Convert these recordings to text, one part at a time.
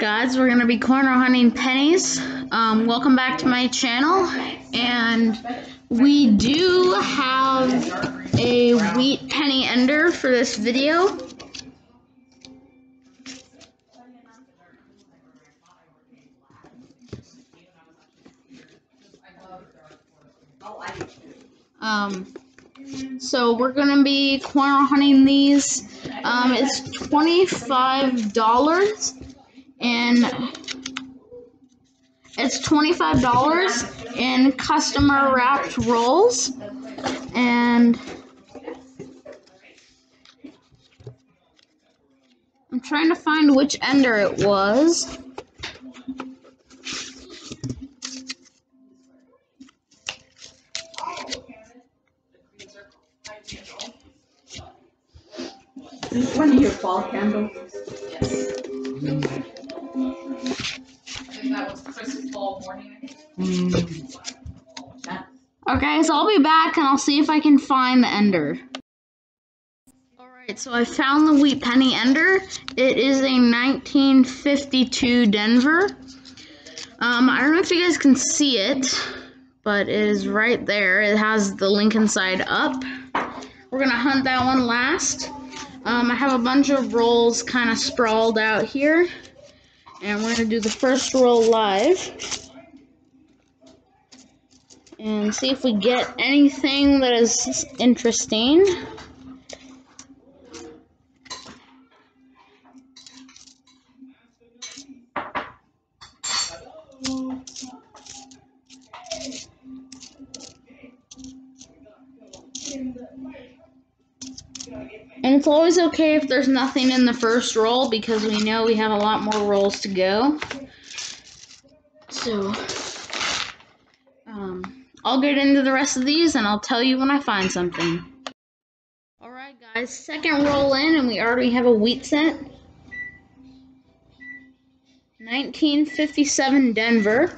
guys, we're gonna be coin roll hunting pennies. Um, welcome back to my channel, and we do have a wheat penny ender for this video. Um, so we're gonna be coin roll hunting these. Um, it's twenty-five dollars, and it's twenty-five dollars in customer wrapped rolls, and I'm trying to find which ender it was. This one of your fall candles? Think. Okay, so I'll be back and I'll see if I can find the ender. Alright, so I found the wheat penny ender. It is a 1952 Denver. Um, I don't know if you guys can see it, but it is right there. It has the Lincoln side up. We're gonna hunt that one last. Um, I have a bunch of rolls kind of sprawled out here. And we're gonna do the first roll live and see if we get anything that is interesting. And it's always okay if there's nothing in the first roll because we know we have a lot more rolls to go. So, um, I'll get into the rest of these and I'll tell you when I find something. Alright guys, second roll in and we already have a wheat cent. 1957 Denver.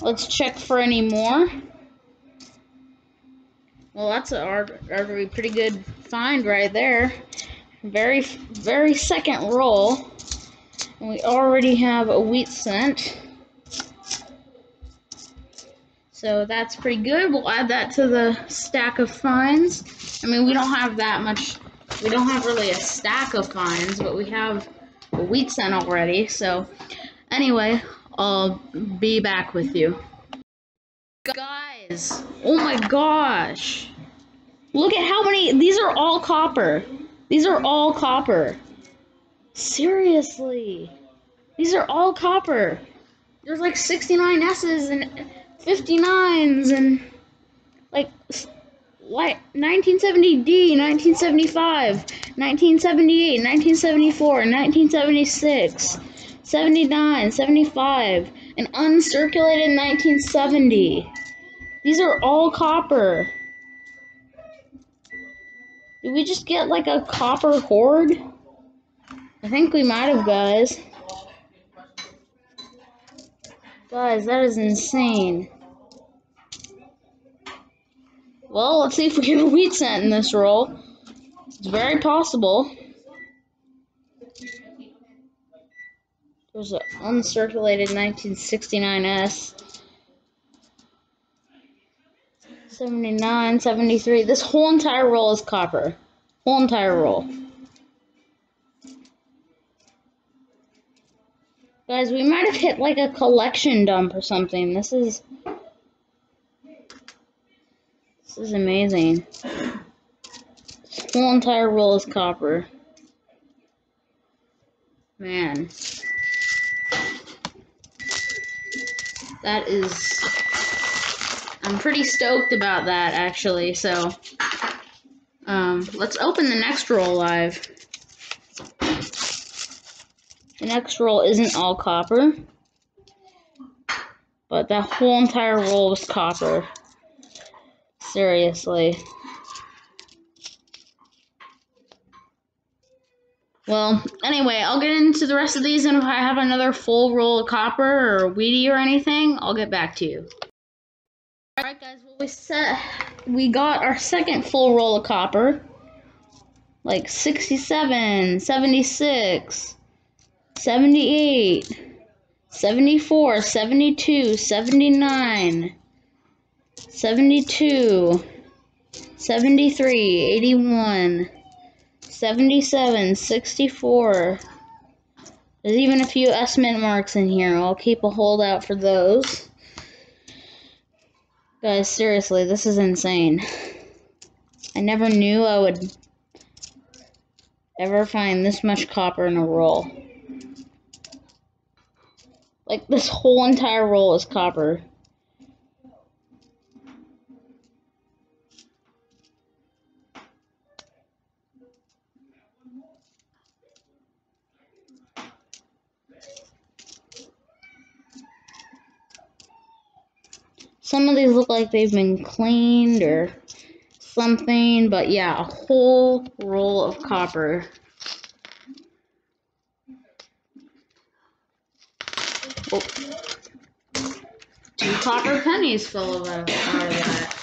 Let's check for any more. Well, that's a already pretty good find right there. Very, very second roll. And we already have a wheat cent. So that's pretty good. We'll add that to the stack of finds. I mean, we don't have that much, we don't have really a stack of finds, but we have a wheat cent already. So anyway, I'll be back with you. Guys, oh my gosh. Look at how many, these are all copper. These are all copper. Seriously. These are all copper. There's like 69 S's and 59s and like what 1970D, 1975, 1978, 1974, 1976, 79, 75, and uncirculated 1970. These are all copper. Did we just get like a copper horde? I think we might have, guys. Guys, that is insane. Well, let's see if we get a wheat cent in this roll. It's very possible. There's an uncirculated 1969S. 79, 73. This whole entire roll is copper. Whole entire roll. Guys, we might have hit like a collection dump or something. This is... This is amazing. This whole entire roll is copper. Man. That is... I'm pretty stoked about that, actually, so... Um, let's open the next roll live. The next roll isn't all copper. But that whole entire roll was copper. Seriously. Well, anyway, I'll get into the rest of these, and if I have another full roll of copper or weedy or anything, I'll get back to you. Alright guys, well we set we got our second full roll of copper. Like 67, 76, 78, 74, 72, 79, 72, 73, 81, 77, 64. There's even a few S mint marks in here. I'll keep a holdout for those. Guys, seriously, this is insane. I never knew I would ever find this much copper in a roll. Like, this whole entire roll is copper. Some of these look like they've been cleaned or something, but yeah, a whole roll of copper. Oh. Two copper pennies out of that.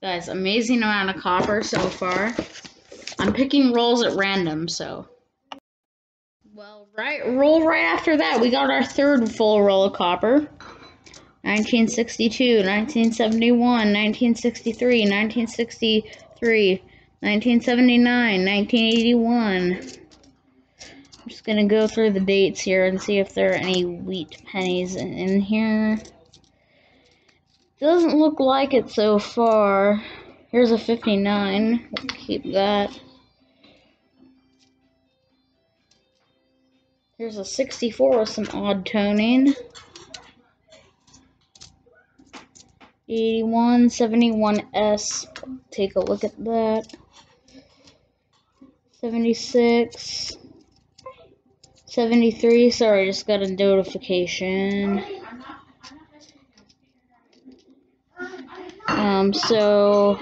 Guys, amazing amount of copper so far. I'm picking rolls at random, so. Roll right after that, we got our third full roll of copper. 1962, 1971, 1963, 1963, 1979, 1981. I'm just gonna go through the dates here and see if there are any wheat pennies in, here. Doesn't look like it so far. Here's a 59. We'll keep that. Here's a 64 with some odd toning. 81, 71S. Take a look at that. 76. 73. Sorry, just got a notification. Um, so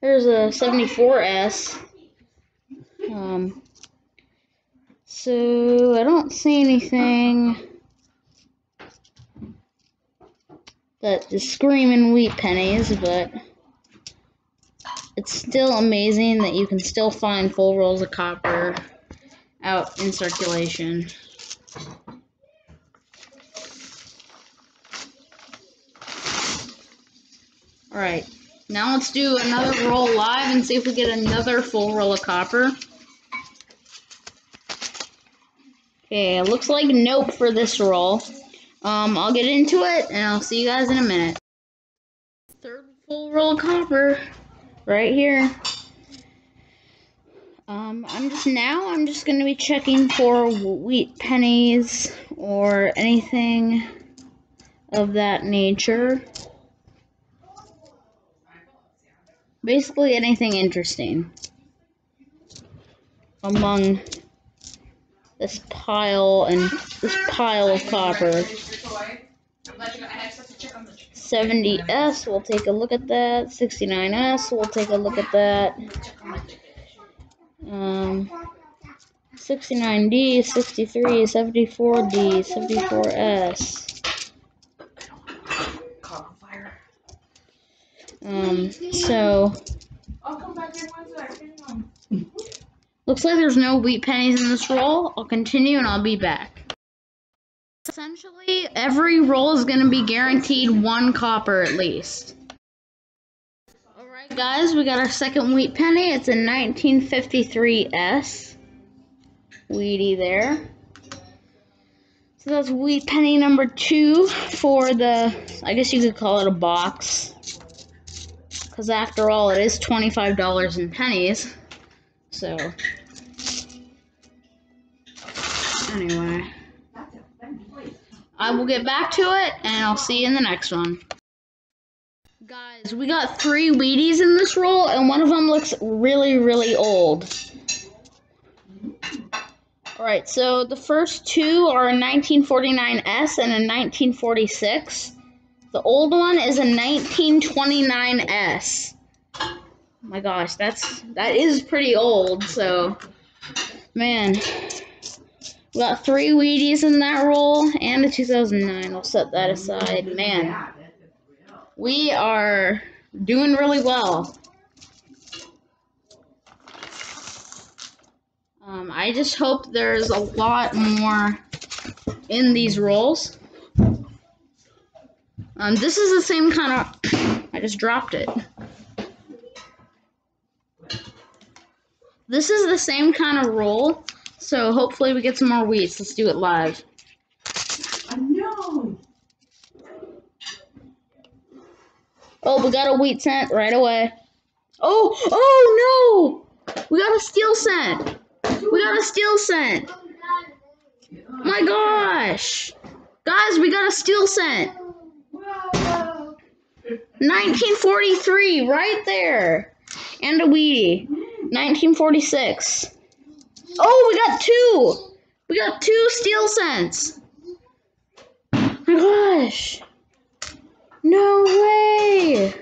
here's a 74S. Um, so I don't see anything. that is screaming wheat pennies, but it's still amazing that you can still find full rolls of copper out in circulation. Alright, now let's do another roll live and see if we get another full roll of copper. Okay, looks like nope for this roll. Um, I'll get into it, and I'll see you guys in a minute. Third full roll of copper, right here. Um, I'm just now, I'm just going to be checking for wheat pennies or anything of that nature. Basically anything interesting among this pile and this pile of copper. 70S, we'll take a look at that. 69S, we'll take a look at that. Um, 69D, 63, 74D, 74S. Um, so. Looks like there's no wheat pennies in this roll. I'll continue and I'll be back. Essentially, every roll is going to be guaranteed one copper at least. Alright guys, we got our second wheat penny. It's a 1953S. Wheaty there. So that's wheat penny number two for the, I guess you could call it a box. Because after all, it is $25 in pennies. So, anyway, I will get back to it and I'll see you in the next one. Guys, we got three Wheaties in this roll and one of them looks really, really old. Alright, so the first two are a 1949S and a 1946. The old one is a 1929S my gosh, that's that is pretty old. So, man, we got three Wheaties in that roll and a 2009. I'll set that aside. Man, we are doing really well. Um, I just hope there's a lot more in these rolls. Um, this is the same kind of. I just dropped it. This is the same kind of roll, so hopefully we get some more wheats. Let's do it live. Oh, we got a wheat cent right away. Oh, oh no! We got a steel cent. We got a steel cent. My gosh. Guys, we got a steel cent. 1943, right there. And a Wheatie. 1946. Oh, we got two. We got two steel cents! My gosh. No way.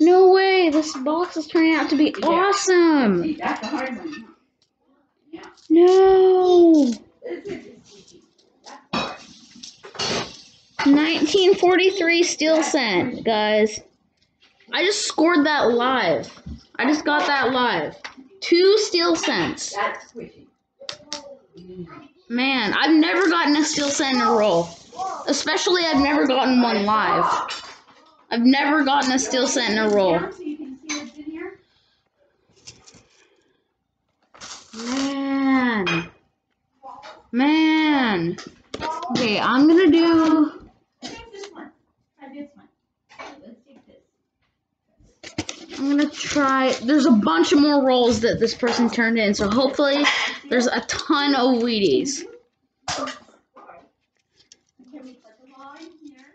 No way. This box is turning out to be Yeah. awesome. See, that's a hard one. Yeah. No. This is easy. That's hard. 1943 steel cent, guys. I just scored that live. I just got that live. Two steel cents. That's squishy. Man, I've never gotten a steel cent in a roll. Especially, I've never gotten one live. I've never gotten a steel cent in a roll. Down so you can see what's in here. Man. Man. Okay, I'm gonna do. Take this one. Try this one. Let's take this. I'm gonna try. There's a bunch of more rolls that this person turned in, so hopefully there's a ton of Wheaties. Can we put the ball in here?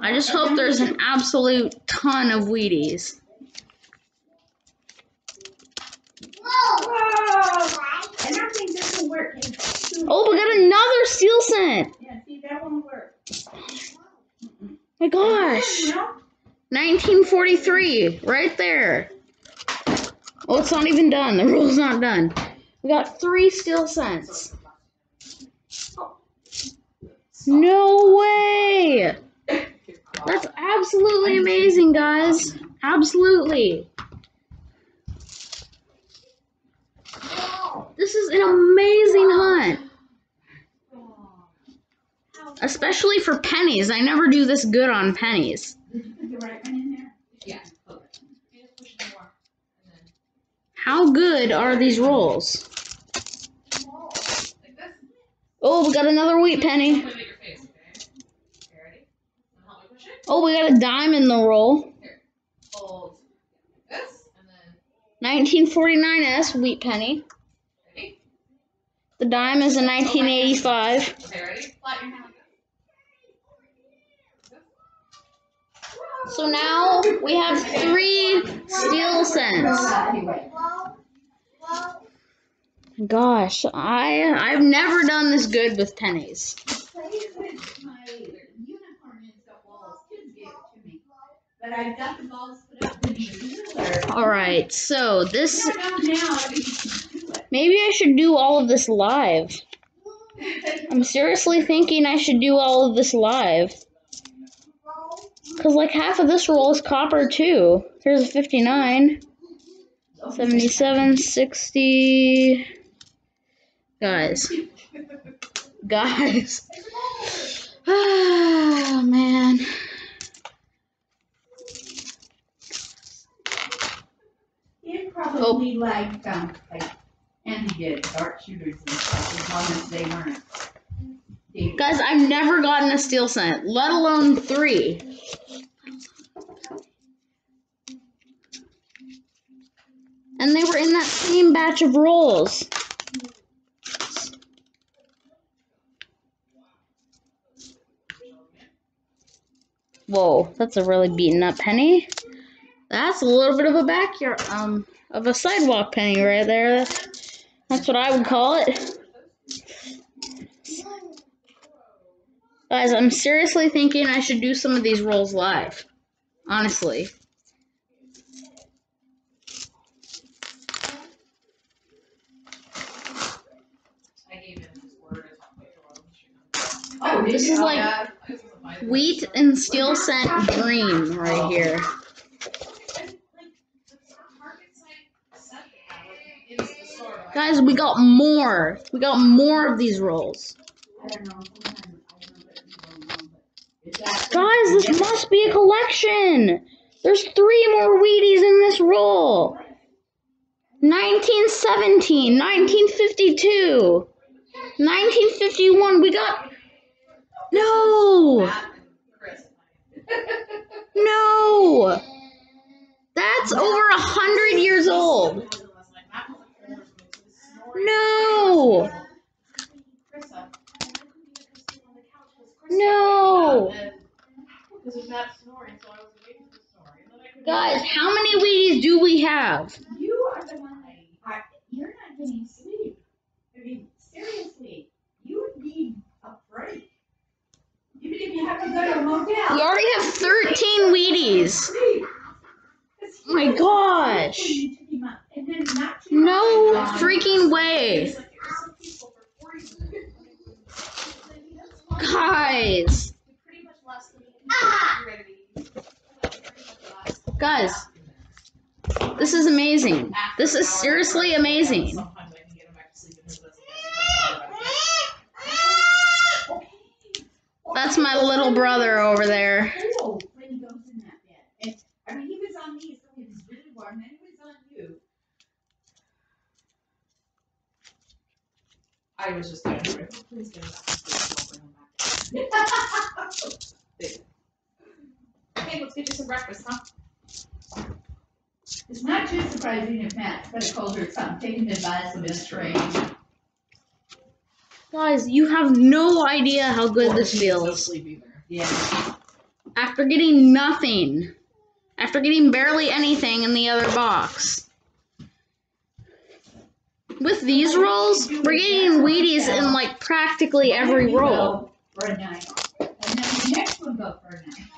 I just hope there's an absolute ton of Wheaties. Whoa! And I think this will work. Oh, we got another steel cent. Yeah, see, that won't work. My gosh. You know? 1943, right there. Oh, it's not even done. The roll's not done. We got three steel cents. No way. That's absolutely amazing, guys. Absolutely. This is an amazing hunt. Especially for pennies. I never do this good on pennies. Did you put the right one in there? Yeah. You just push it more. And then How good are these rolls? like. Oh, we got another wheat penny. Put it at your face, okay? Okay, ready? Now help me push it. Oh, we got a dime in the roll. Hold this, then 1949S wheat penny. ready? The dime is a 1985. Okay, ready? Flat your hand like this. So now we have three steel cents. Gosh, I I've never done this good with pennies. All right, so this maybe I should do all of this live. I'm seriously thinking I should do all of this live. Cause like half of this roll is copper too. Here's a 59, 77, 60. Guys, guys. Ah man. Probably like, um, like Andy did, dart shooters and stuff, as long as they weren't. Guys, I've never gotten a steel cent, let alone three. And they were in that same batch of rolls. Whoa, that's a really beaten up penny. That's a little bit of a backyard, um, of a sidewalk penny right there. That's, that's what I would call it. Guys, I'm seriously thinking I should do some of these rolls live. Honestly. I gave him his word. I talked like a lot of Oh, did This is like Wheat and steel cent dream right here. Guys, we got more. We got more of these rolls. Guys, this must be a collection. There's three more Wheaties in this roll. 1917, 1952, 1951. We got. No! No! That's over a hundred years old. No! No! Because of that snoring, so I was waiting for snoring. And then I couldn't. Guys, how many Wheaties do we have? You are the one that, you're not getting sleep. I mean, seriously, you need a break. You already have 13 Wheaties. Oh my gosh. No freaking way. It's like it was so peaceful for 40 minutes. Guys. Guys. This is amazing. This is seriously amazing. Sometimes I can get him back to sleep in his best bed. Okay. Well, That's my little brother over there. when he goes in that bed. And, I mean, he was on me, so he was really warm, then he was on you. I was just like, please get him back to sleep. Don't bring him back. Hey, let's get you some breakfast, huh? It's not too surprising if Matt's got a cold or something, taking advice of his train. Guys, you have no idea how good this feels. Yeah. After getting nothing. After getting barely anything in the other box. With these rolls, we're getting Wheaties in like practically every roll. For a night. And then the next one go for a night.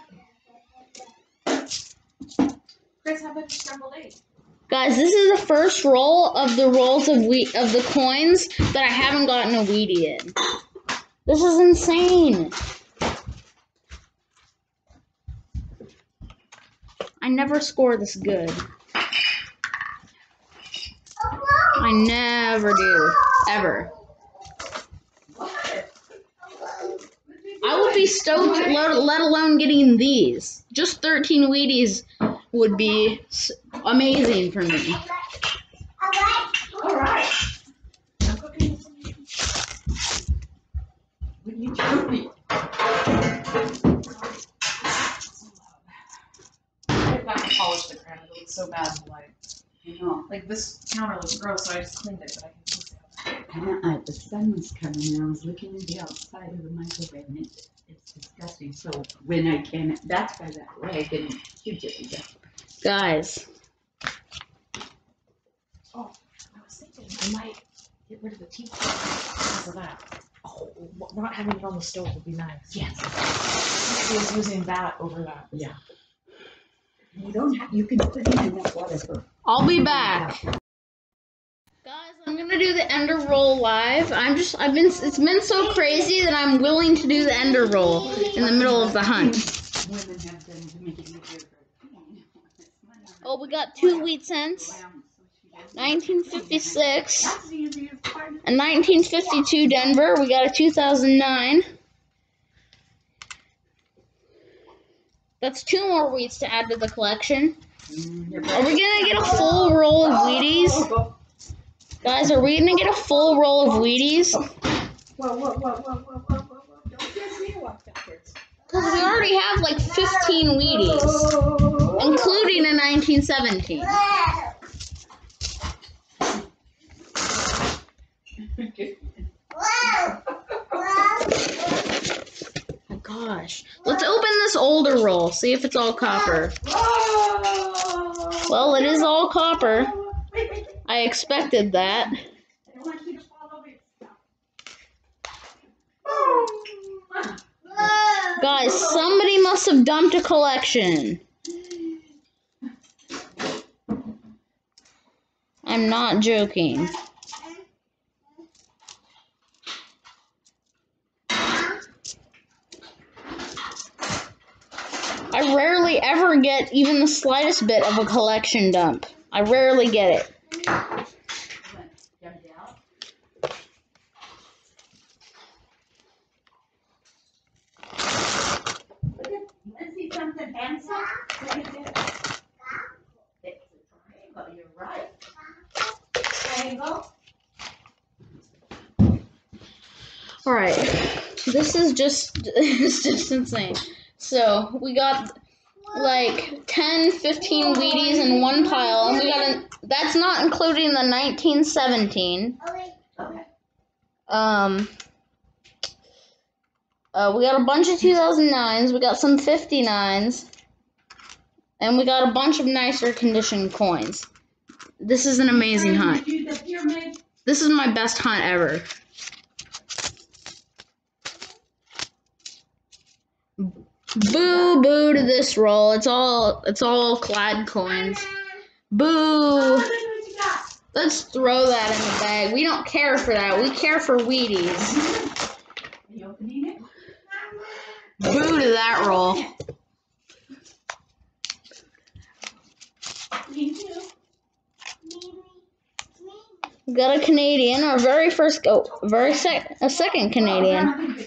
Chris, how about scrambled egg? Guys, this is the first roll of the rolls of wheat of the coins that I haven't gotten a weedy in. This is insane. I never score this good. I never do. Ever. I would be stoked, let, alone getting these. Just 13 Wheaties would be amazing for me. All right. I'm cooking with some What are you doing? I have not polished the crown. It looks so bad in light. I know. Like this counter looks gross, so I just cleaned it, but I can post it. And uh, the sun was coming and I was looking at the outside of the microwave and it, it's disgusting. So when I came, that's why that leg and huge it was. Guys, I was thinking I might get rid of the teapot because of that. Oh, not having it on the stove would be nice. Yes. I was using that over that. Yeah. You don't have, you can put it in that water. I'll be back. Guys, I'm gonna do the ender roll live. I'm just, I've been, it's been so crazy that I'm willing to do the ender roll in the middle of the hunt. Women have done to make it easier for. Oh, we got two wheat cents, 1956 That's the easiest part. and 1952 Denver. We got a 2009. That's two more wheats to add to the collection. Are we gonna get a full roll of Wheaties? Guys, are we gonna get a full roll of Wheaties? Because we already have like 15 Wheaties, including a 1917. Oh gosh. Let's open this older roll, see if it's all copper. Well, it is all copper. I expected that. Guys, somebody must have dumped a collection. I'm not joking. I rarely ever get even the slightest bit of a collection dump. I rarely get it. Alright. This is just it's just insane. So we got like 10, 15 Wheaties in one pile, and we got a. That's not including the 1917. Okay. Um. Uh, we got a bunch of 2009s. We got some 59s. And we got a bunch of nicer condition coins. This is an amazing hunt. Did you do the pyramid? This is my best hunt ever. Boo boo to this roll. It's all it's all clad coins. Boo. Let's throw that in the bag. We don't care for that. We care for Wheaties. Boo to that roll. We got a Canadian, our very first, oh, very sec, a second Canadian.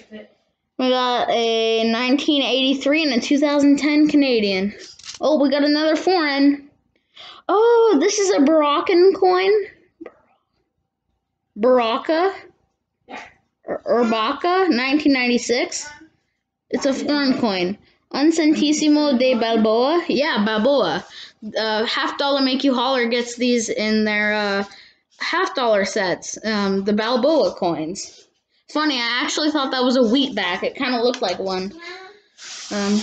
We got a 1983 and a 2010 Canadian. Oh, we got another foreign. Oh, this is a Baraccan coin. Baraka. Or Urbaka, 1996. It's a foreign coin. Un centésimo de Balboa. Yeah, Balboa. Uh, half dollar make you holler gets these in their uh, half dollar sets. Um, the Balboa coins. Funny, I actually thought that was a wheat back. It kind of looked like one. Um,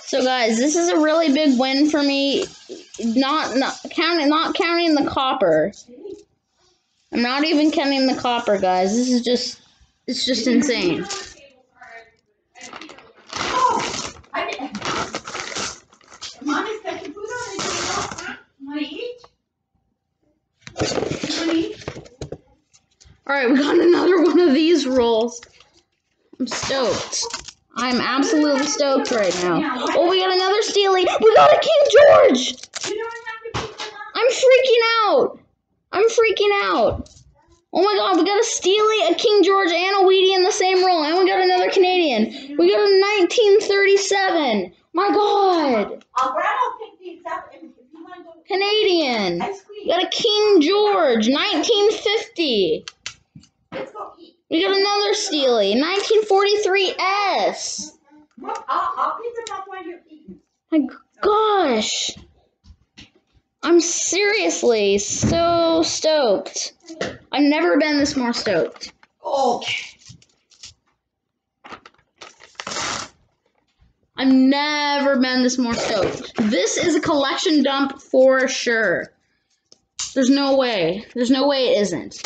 so guys, this is a really big win for me. Not not counting not counting the copper. I'm not even counting the copper, guys. This is just it's just insane. You wanna eat? All right, we got another one of these rolls. I'm stoked. I'm absolutely stoked right now. Oh, we got another Steely. We got a King George. I'm freaking out. I'm freaking out. Oh my god, we got a Steely, a King George, and a Weedy in the same roll. And we got another Canadian. We got a 1937. My god. Canadian. We got a King George, 1950. Let's go eat. We got another Steely, 1943S. Well, I'll, I'll pick them up while you're eating. My gosh. I'm seriously so stoked. I've never been this more stoked. Okay. I've never been this more stoked. This is a collection dump for sure. There's no way. There's no way it isn't.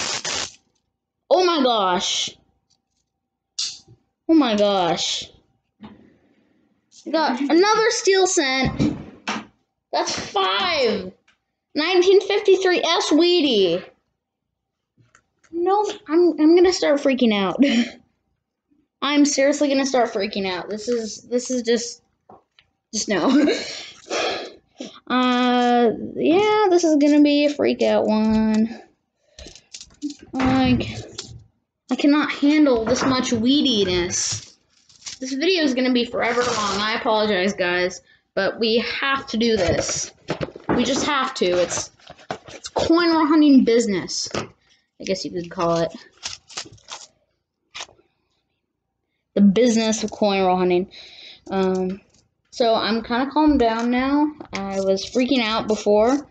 My gosh. Oh my gosh. Got another steel cent. That's five. 1953 S Weedy. No, I'm I'm gonna start freaking out. I'm seriously gonna start freaking out. This is this is just just no. uh yeah, this is gonna be a freak out one. Like I cannot handle this much weediness. This video is gonna be forever long. I apologize guys, but we have to do this. We just have to. It's it's coin hunting business. I guess you could call it. the business of coin roll hunting. Um, so I'm kind of calmed down now. I was freaking out before.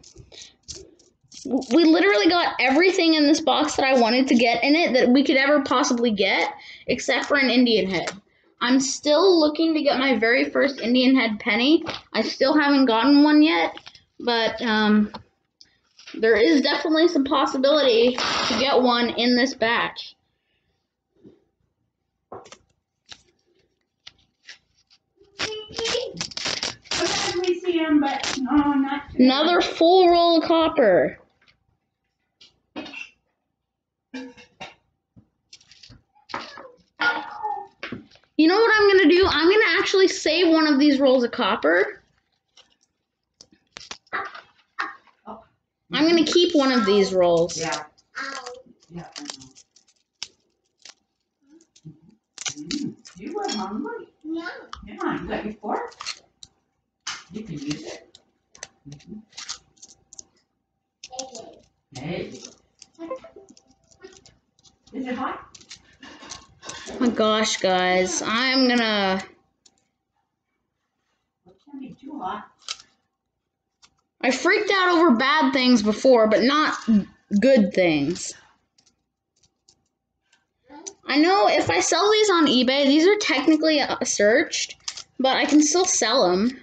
We literally got everything in this box that I wanted to get in it that we could ever possibly get, except for an Indian head. I'm still looking to get my very first Indian head penny. I still haven't gotten one yet, but um, there is definitely some possibility to get one in this batch. Sometimes we see them, but no, not. Another full roll of copper. You know what I'm gonna do? I'm gonna actually save one of these rolls of copper. I'm gonna keep one of these rolls. Yeah. Yeah, I know. Mm, You hungry? No. Yeah, you got your fork? You can use it. Mhm. Hey. Is it hot? Oh my gosh, guys. I'm gonna. I freaked out over bad things before, but not good things. I know if I sell these on eBay, these are technically searched, but I can still sell them.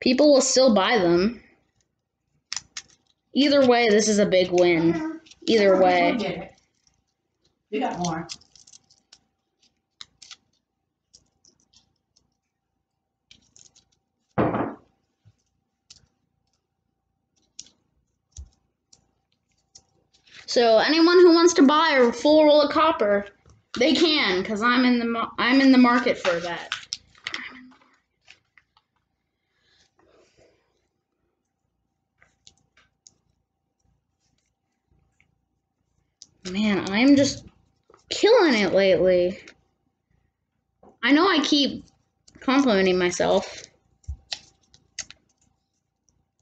People will still buy them. Either way, this is a big win. Either way. You got more. So anyone who wants to buy a full roll of copper, they can, cause I'm in the I'm in the market for that. Man, I'm just killing it lately. I know I keep complimenting myself.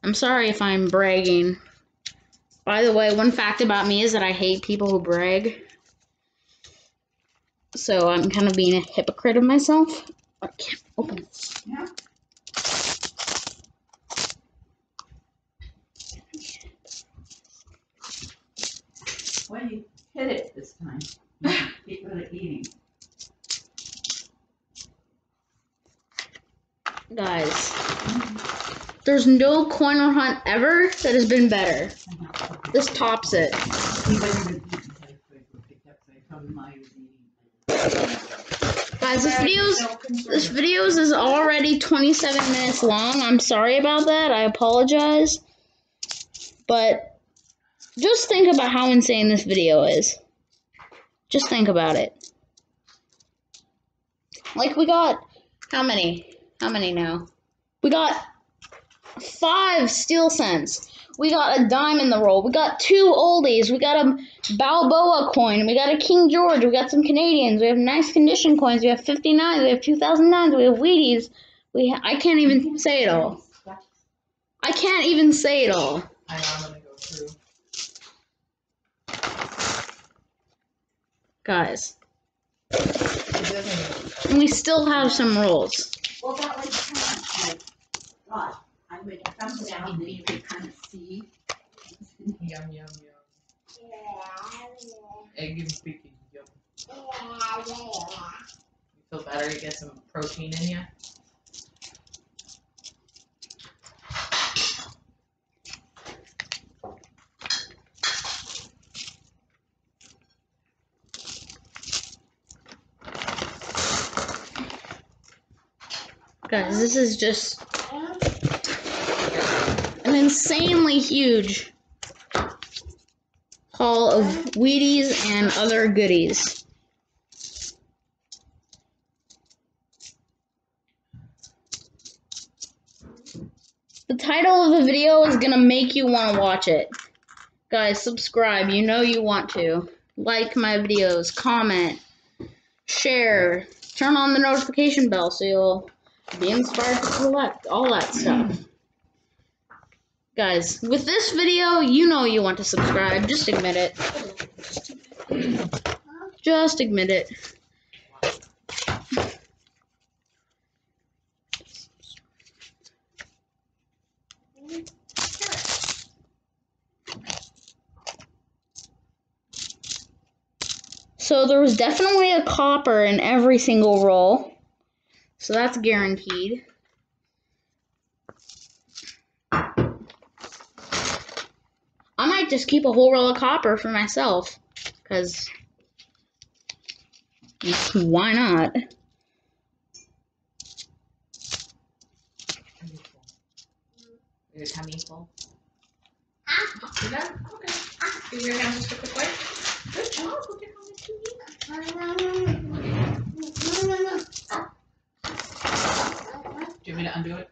I'm sorry if I'm bragging. By the way, one fact about me is that I hate people who brag. So I'm kind of being a hypocrite of myself. I can't open this. Yeah. Well, you hit it this time. Keep really eating. Guys, mm-hmm. There's no coin corner hunt ever that has been better. This tops it. Guys, this video's this video's is already 27 minutes long. I'm sorry about that. I apologize. But just think about how insane this video is. Just think about it. Like we got how many? How many now? We got five steel cents. We got a dime in the roll. We got two oldies. We got a Balboa coin. We got a King George. We got some Canadians. We have nice condition coins. We have 59s. We have 2009s. We have Wheaties. We ha- I can't even say it all. I can't even say it all. I know I'm gonna go through. Guys. And we still have some rolls. Well, that was kind of like, I would thumb down and kind of see. yum yum yum. Egg and bacon yum. You feel better? You get some protein in you. Guys, this is just an insanely huge haul of Wheaties and other goodies. The title of the video is gonna make you want to watch it. Guys, subscribe. You know you want to. Like my videos, comment, share, turn on the notification bell so you'll be inspired to collect all that stuff. Guys, with this video, you know you want to subscribe. Just admit it. Just admit it. So there was definitely a copper in every single roll. So that's guaranteed. I might just keep a whole roll of copper for myself. Because why not? Your tummy full. You done? Okay. Give your hands just a quick. Good job. Look at how much you eat. Do you want me to undo it?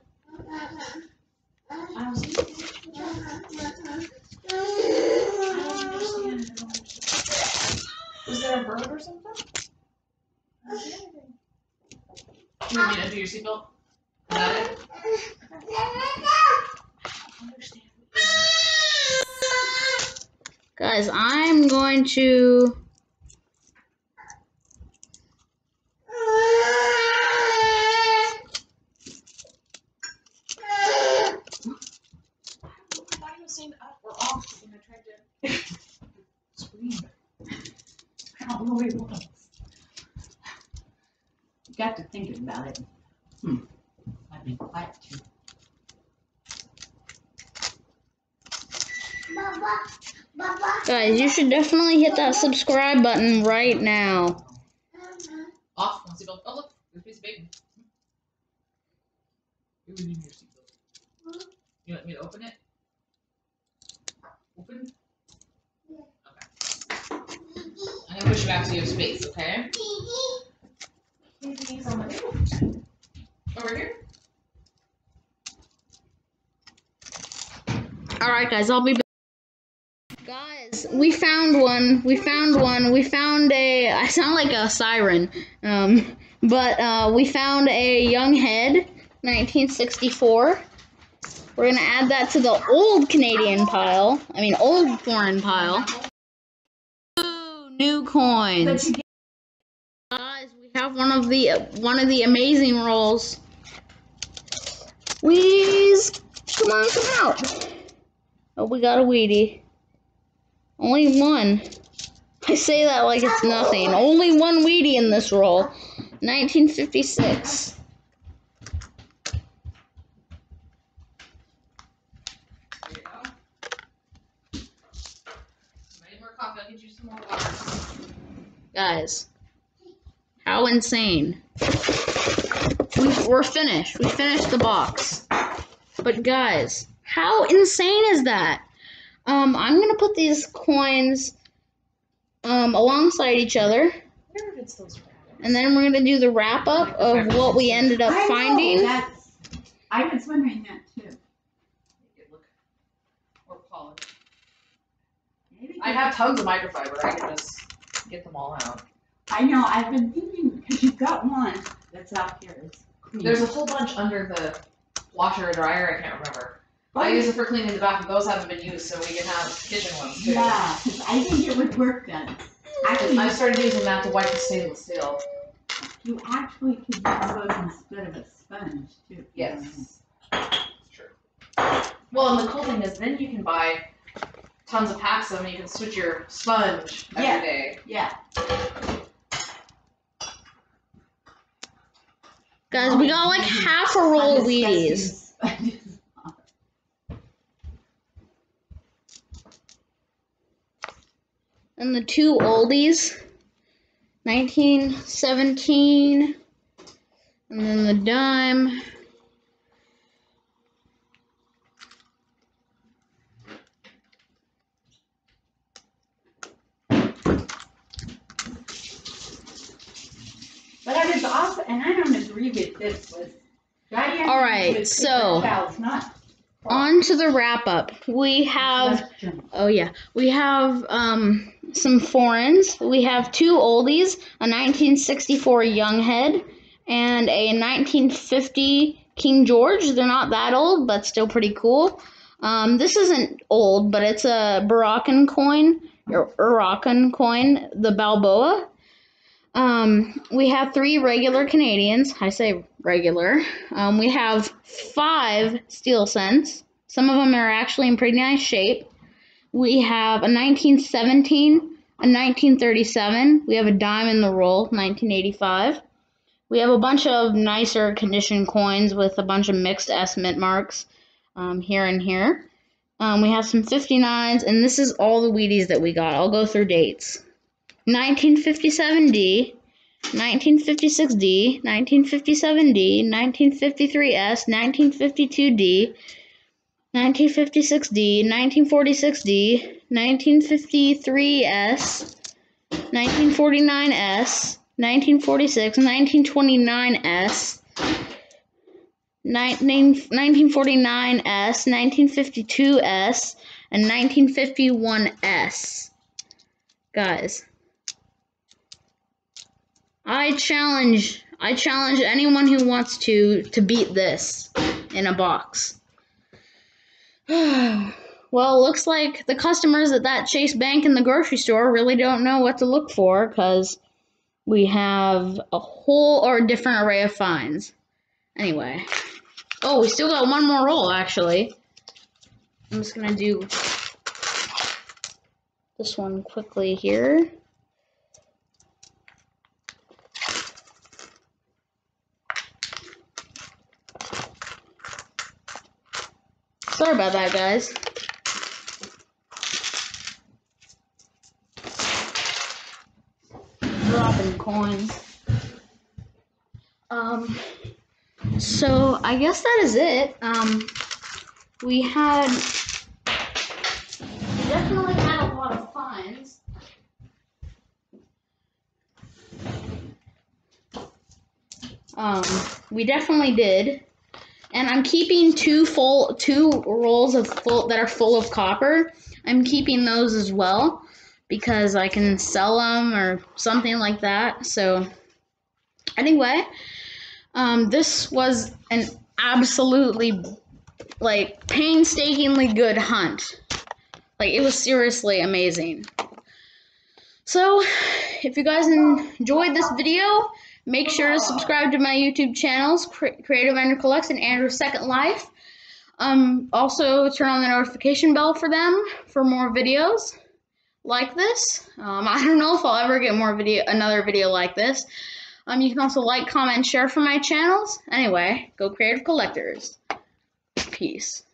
I don't see. Was there a bird or something? You want me to do your seatbelt? That it? Guys, I'm going to. Why you saying up or off when I tried to scream? I don't know what it was. You got to thinking about it. Hmm. I've been quiet too. Guys, you should definitely hit that subscribe button right now. Off seatbelt. Oh look, there's a piece of bacon. It was in your seatbelt. You want me to open it? Open? Okay. I'm gonna push you back so you have space, okay? He's on the table. Over here? Alright, guys, I'll be back. We found one. We found one. We found a. I sound like a siren. Um, but uh, we found a young head, 1964. We're gonna add that to the old Canadian pile. I mean, old foreign pile. Ooh, new coins. Guys, we have one of the one of the amazing rolls. Wheeze, come on, come out. Oh, we got a Wheatie. Only one. I say that like it's nothing. Only one Wheatie in this roll. 1956. There you go. Ready more coffee? I'll get you some more water. Guys, how insane. We, we're finished. We finished the box. But guys, how insane is that? Um, I'm gonna put these coins um, alongside each other, Where did those rabbits? and then we're gonna do the wrap up of what we ended up I know, finding. That's, I was wondering that too. Make it look more polished. I have tons of microfiber. I can just get them all out. I know, I've been thinking, because you've got one that's out here. It's clean. There's a whole bunch under the washer or dryer. I can't remember. Oh, I use it for cleaning the back, but those haven't been used, so we can have kitchen ones too. Yeah, I think it would work then. Actually, I started using that to wipe the stainless steel. you actually could use those instead of a sponge too. Yes. It's true. Well, and the cool thing is then you can buy tons of packs of them and you can switch your sponge every Yeah. day. Yeah. Guys, we got like half a roll of Wheaties. And the two oldies, 1917, and then the dime. But I was also, and I don't agree with this, was. All right, so- Not. On to the wrap up. We have Oh yeah, we have um, some foreigns. We have two oldies: a 1964 Younghead and a 1950 King George. They're not that old, but still pretty cool. Um, this isn't old, but it's a Moroccan coin, or coin, the Balboa. Um, we have three regular Canadians. I say regular. Um, we have five steel cents. Some of them are actually in pretty nice shape. We have a 1917, a 1937. We have a dime in the roll, 1985. We have a bunch of nicer condition coins with a bunch of mixed S mint marks um, here and here. Um, we have some 59s, and this is all the Wheaties that we got. I'll go through dates. 1957D, 1956D, 1957D, 1953S, 1952D, 1956D, 1946D, 1953S, 1949S, 1946, 1929S, 1949S, 1952S, and 1951S. Guys, I challenge I challenge anyone who wants to to beat this in a box. well, looks like the customers at that Chase Bank in the grocery store really don't know what to look for because we have a whole or different array of finds. Anyway. Oh, we still got one more roll, actually. I'm just gonna do this one quickly here. Sorry about that, guys. Dropping coins. Um, so I guess that is it. Um, we had we definitely had a lot of finds. Um, we definitely did. And I'm keeping two full two rolls of full that are full of copper. I'm keeping those as well because I can sell them or something like that. So anyway, um, this was an absolutely like painstakingly good hunt. Like it was seriously amazing. So, if you guys enjoyed this video, make sure to subscribe to my YouTube channels, Creative Andrew Collects and Andrew Second Life. Um, also, turn on the notification bell for them for more videos like this. Um, I don't know if I'll ever get more video, another video like this. Um, you can also like, comment, share for my channels. Anyway, go Creative Collectors. Peace.